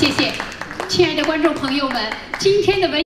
谢谢。亲爱的观众朋友们今天的文